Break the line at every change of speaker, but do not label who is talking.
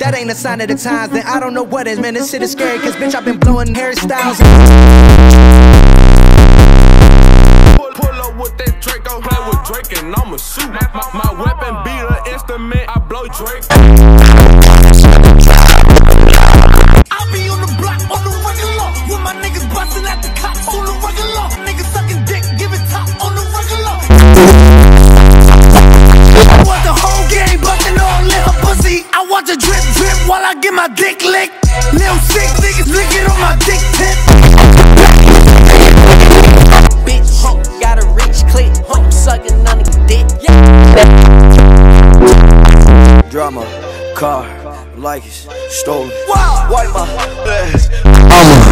that ain't a sign of the times. Then I don't know what is, man. This shit is scary, cause bitch, I've been blowing hairstyles.
Pull, pull up with that Draco, play with Drake and I'ma shoot. My, my weapon be the instrument, I blow Drake.
Watch her drip drip while I get my dick licked. Little sick niggas licking on my dick tip.
bitch. Got a rich click, I'm sucking on the dick.
Drama, car, like it's stolen.
Wow.
Wipe my ass.